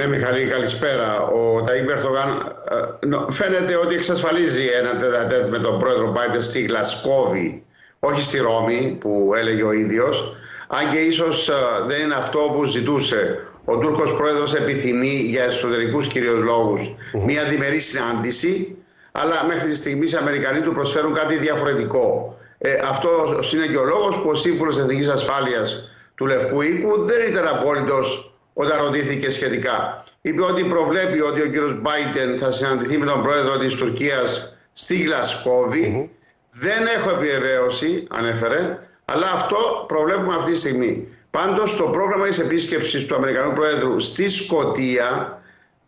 Ναι, Μιχαλή, καλησπέρα. Ο Ταΐκ Μπερτογάν φαίνεται ότι εξασφαλίζει ένα τετατέτ με τον πρόεδρο Μπάιντερ στη Γλασκόβη, όχι στη Ρώμη που έλεγε ο ίδιος, αν και ίσως δεν είναι αυτό που ζητούσε. Ο Τούρκος πρόεδρος επιθυμεί για εσωτερικούς κυρίως λόγους μια διμερή συνάντηση, αλλά μέχρι τη στιγμή οι Αμερικανοί του προσφέρουν κάτι διαφορετικό. Ε, αυτό είναι και ο λόγος που ο Σύμβουλος Εθνικής Ασφάλειας του Λευκού Οίκου δεν ήταν απόλυτος όταν ρωτήθηκε σχετικά. Είπε ότι προβλέπει ότι ο κύριος Μπάιτεν θα συναντηθεί με τον πρόεδρο της Τουρκίας στη Γλασκόβη. Δεν έχω επιβεβαίωση, ανέφερε, αλλά αυτό προβλέπουμε αυτή τη στιγμή. Πάντως το πρόγραμμα της επίσκεψης του Αμερικανού Πρόεδρου στη Σκοτία,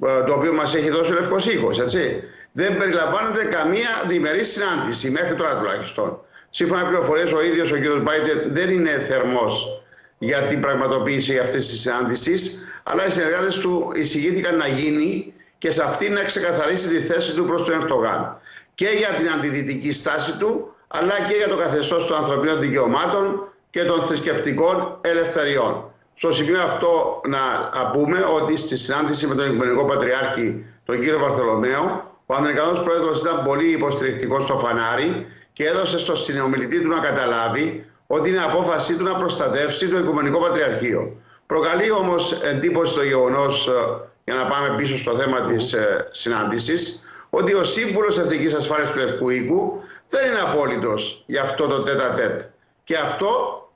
ε, το οποίο μας έχει δώσει ο Λευκός Οίκος, έτσι, δεν περιλαμβάνεται καμία διμερή συνάντηση, μέχρι τώρα τουλάχιστον. Σύμφωνα με πληροφορίες, ο ίδιος ο κ. Μπάιντεν δεν είναι θερμός για την πραγματοποίηση αυτής της συνάντησης, αλλά οι συνεργάτες του εισηγήθηκαν να γίνει και σε αυτή να ξεκαθαρίσει τη θέση του προς τον Ερτογάν. Και για την αντιδυτική στάση του, αλλά και για το καθεστώς των ανθρωπίνων δικαιωμάτων και των θρησκευτικών ελευθεριών. Στο σημείο αυτό να πούμε ότι στη συνάντηση με τον Οικουμενικό Πατριάρχη, τον κύριο Βαρθολομαίο, ο Αμερικανός Πρόεδρος ήταν πολύ υποστηρικτικός στο φανάρι και έδωσε στο συνομιλητή του να καταλάβει ότι είναι απόφασή του να προστατεύσει το Οικουμενικό Πατριαρχείο. Προκαλεί όμως εντύπωση το γεγονός, ε, για να πάμε πίσω στο θέμα της ε, συνάντησης, ότι ο σύμβουλος Εθνικής Ασφάλειας του Λευκού Οίκου δεν είναι απόλυτος για αυτό το τέτα τέτ. Και αυτό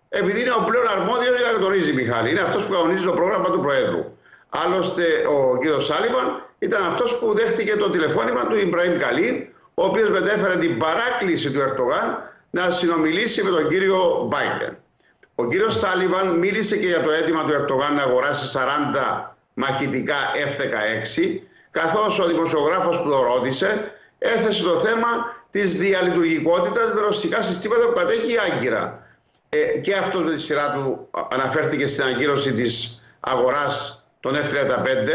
επειδή είναι ο πλέον αρμόδιος για να γνωρίζει Μιχάλη. Είναι αυτός που κανονίζει το πρόγραμμα του Προέδρου. Άλλωστε, ο κ. Σάλιβαν ήταν αυτός που δέχτηκε το τηλεφώνημα του Ιμπραήμ Καλίν, ο οποίος μετέφερε την παράκληση του Ερτογάν να συνομιλήσει με τον κύριο Μπάιντεν. Ο κύριος Σάλιβαν μίλησε και για το αίτημα του Ερτογάν να αγοράσει 40 μαχητικά F-16, καθώς ο δημοσιογράφος που το ρώτησε έθεσε το θέμα της διαλειτουργικότητας με ρωσικά συστήματα που κατέχει η Άγκυρα. Ε, και αυτός με τη σειρά του αναφέρθηκε στην αγκύρωση της αγοράς των F-35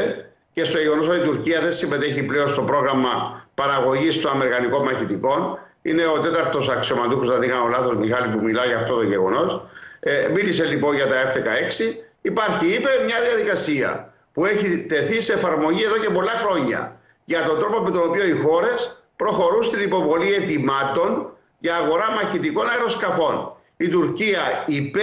και στο γεγονός ότι η Τουρκία δεν συμμετέχει πλέον στο πρόγραμμα παραγωγής των Αμερικανικών μαχητικών είναι ο τέταρτος αξιωματούχος, δεν κάνω λάθος, Μιχάλη, που μιλάει για αυτό το γεγονός. Ε, μίλησε λοιπόν για τα F-16. Υπάρχει, είπε, μια διαδικασία που έχει τεθεί σε εφαρμογή εδώ και πολλά χρόνια για τον τρόπο με τον οποίο οι χώρες προχωρούν στην υποβολή ετοιμάτων για αγορά μαχητικών αεροσκαφών. Η Τουρκία είπε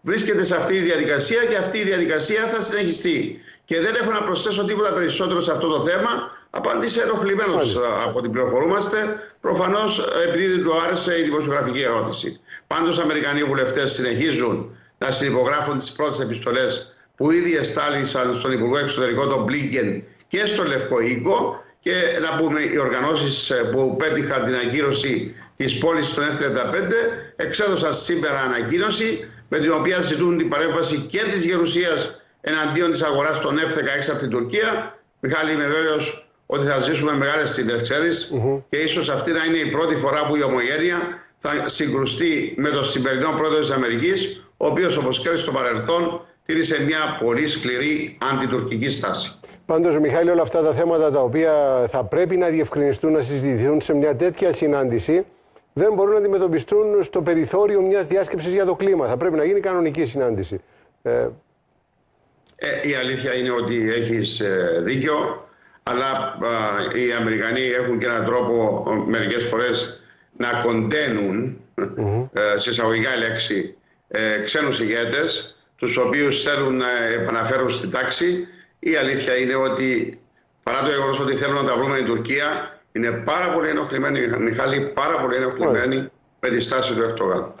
βρίσκεται σε αυτή τη διαδικασία και αυτή η διαδικασία θα συνεχιστεί. Και δεν έχω να προσθέσω τίποτα περισσότερο σε αυτό το θέμα. Απάντησε ενοχλημένος από την πληροφορούμαστε. Προφανώς επειδή δεν του άρεσε η δημοσιογραφική ερώτηση. Πάντως, Αμερικανοί βουλευτές συνεχίζουν να συνυπογράφουν τις πρώτες επιστολές που ήδη εστάλησαν στον Υπουργό Εξωτερικών, τον Μπλίγκεν και στο Λευκό Οίκο. Και να πούμε, οι οργανώσεις που πέτυχαν την αγκύρωση της πώλησης των F-35 εξέδωσαν σήμερα ανακοίνωση με την οποία ζητούν την παρέμβαση και της Γερουσίας εναντίον της αγοράς των F-16 από την Τουρκία. Μιχάλη, είμαι βέβαιος ότι θα ζήσουμε μεγάλες στιγμέ, ξέρεις, και ίσως αυτή να είναι η πρώτη φορά που η ομογένεια θα συγκρουστεί με τον σημερινό πρόεδρο της Αμερικής, ο οποίος, όπως ξέρεις, στο παρελθόν τήρησε μια πολύ σκληρή αντιτουρκική στάση. Πάντως, Μιχάλη, όλα αυτά τα θέματα τα οποία θα πρέπει να διευκρινιστούν, να συζητηθούν σε μια τέτοια συνάντηση, δεν μπορούν να αντιμετωπιστούν στο περιθώριο μιας διάσκεψης για το κλίμα. Θα πρέπει να γίνει κανονική συνάντηση. Ε, ε, η αλήθεια είναι ότι έχεις ε, δίκιο, αλλά οι Αμερικανοί έχουν και έναν τρόπο μερικές φορές να κοντένουν, mm σε εισαγωγικά λέξη, ε, ξένους ηγέτες, τους οποίους θέλουν να επαναφέρουν στην τάξη. Η αλήθεια είναι ότι, παρά το γεγονός ότι θέλουν να τα βρούμε στην Τουρκία, είναι πάρα πολύ ενοχλημένοι, Μιχάλη, πάρα πολύ ενοχλημένοι με τη στάση του Ερτογάν.